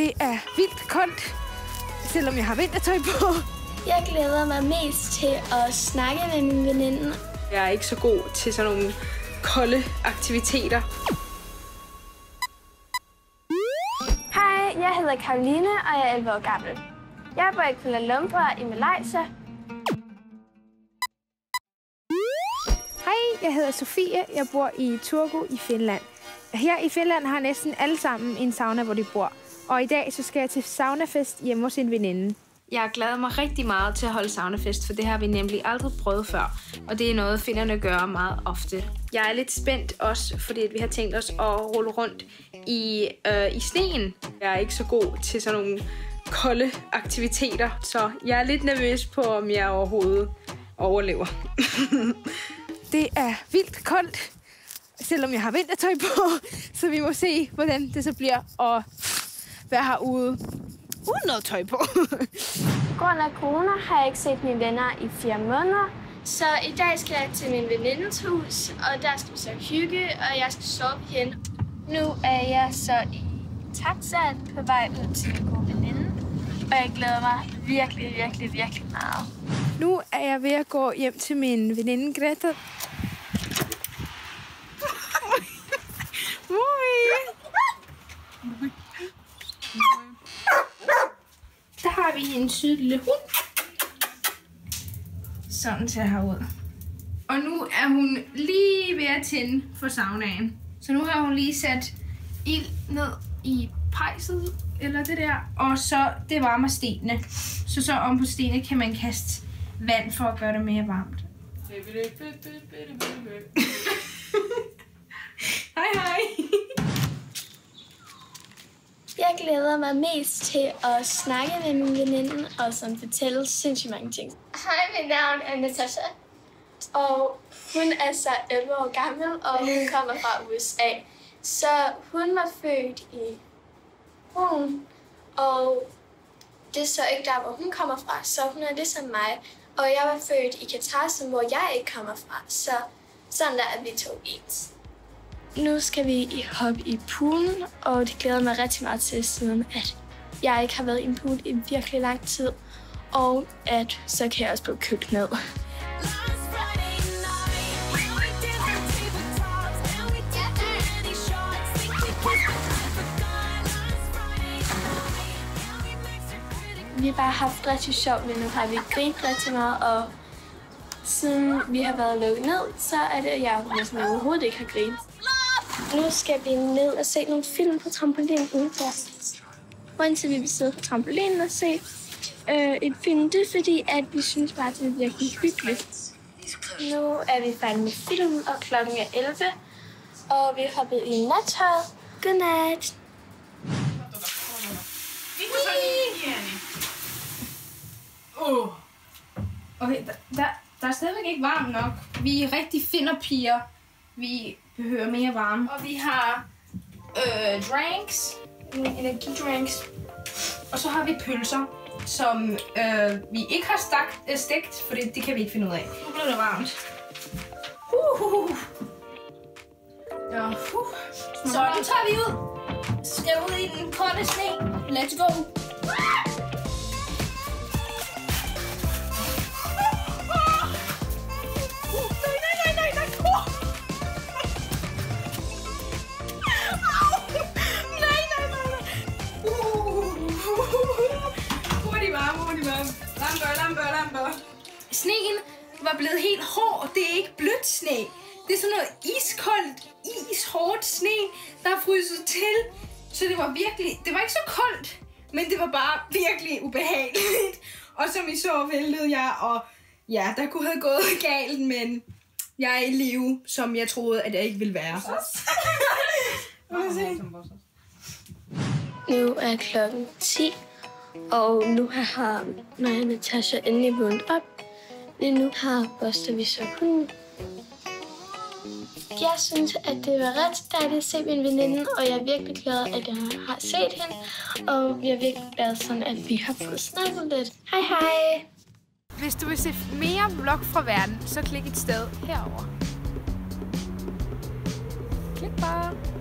Det er vildt koldt, selvom jeg har vintertøj på. Jeg glæder mig mest til at snakke med min veninde. Jeg er ikke så god til sådan nogle kolde aktiviteter. Hej, jeg hedder Karoline, og jeg er 11 år gammel. Jeg bor i Kuala Lumpur i Malaysia. Hej, jeg hedder Sofie. Jeg bor i Turku i Finland. Her i Finland har næsten alle sammen en sauna, hvor de bor. Og i dag så skal jeg til saunafest hjemme hos en veninde. Jeg glæder mig rigtig meget til at holde saunafest, for det har vi nemlig aldrig prøvet før. Og det er noget, finderne gør meget ofte. Jeg er lidt spændt også, fordi vi har tænkt os at rulle rundt i, øh, i sneen. Jeg er ikke så god til sådan nogle kolde aktiviteter, så jeg er lidt nervøs på, om jeg overhovedet overlever. det er vildt koldt, selvom jeg har vintertøj på, så vi må se, hvordan det så bliver at være herude uden noget tøj på. På grund af corona har jeg ikke set mine venner i fire måneder. Så i dag skal jeg til min venindes hus, og der skal vi så hygge, og jeg skal sove hende. Nu er jeg så i taxaen på vej ud til min gode veninde, og jeg glæder mig virkelig, virkelig, virkelig meget. Nu er jeg ved at gå hjem til min veninde Greta. Der har vi en sød lille hund. Sådan ser her ud. Og nu er hun lige ved at tænde for saunaen. Så nu har hun lige sat ild ned i pejset, eller det der. Og så, det varmer stenene. Så så om på stenene kan man kaste vand for at gøre det mere varmt. hej hej. Jeg glæder mig mest til at snakke med min veninde og som fortælle sindssygt mange ting. Hej, mit navn er Natasha, og hun er så 11 år gammel, og hun kommer fra USA. Så hun var født i Polen, og det er så ikke der, hvor hun kommer fra, så hun er ligesom mig. Og jeg var født i Katar, som hvor jeg ikke kommer fra, så sådan der er vi to ens. Nu skal vi hoppe i poolen, og det glæder mig rigtig meget til, siden at jeg ikke har været i en pool i virkelig lang tid, og at så kan jeg også blive købt ned. Vi har bare haft rigtig sjovt, men nu har vi grint rigtig meget, og siden vi har været lukket ned, så er det, at jeg næsten overhovedet ikke har grint. Nu skal vi ned og se nogle film på trampolinen udenfor. Grunden til, vi vil sidde på trampolinen og se øh, et film, det er fordi, at vi synes bare, at det er virkelig hyggeligt. Nu er vi færdige med filmen, og klokken er 11. Og vi er hoppet i nattøjet. Godnat. Uh. Okay, der, der, der er stadigvæk ikke varmt nok. Vi er rigtig finderpiger. Vi behøver mere varme. Og vi har øh, drinks, energidrinks. Og så har vi pølser, som øh, vi ikke har stakt, øh, stegt, for det, det kan vi ikke finde ud af. Nu bliver det varmt. Uh, uh, uh. Ja, uh. Så nu tager vi ud. Skal ud i den kolde sne. Let's go. Lamper, lamper. Sneen var blevet helt hård, og det er ikke blødt sne. Det er sådan noget iskoldt, ishårdt sne, der er fryset til. Så det var virkelig, det var ikke så koldt, men det var bare virkelig ubehageligt. Og som I så, væltede jeg, og ja, der kunne have gået galt, men jeg er i live, som jeg troede, at jeg ikke ville være. Nu er klokken 10, og nu har mig og Natasha endelig vundet op. Lige nu har Buster vi så hunden. Jeg synes, at det var ret dejligt at se min veninde, og jeg er virkelig glad, at jeg har set hende. Og jeg er virkelig glad, sådan, at vi har fået snakket lidt. Hej hej! Hvis du vil se mere vlog fra verden, så klik et sted herover. Klik bare.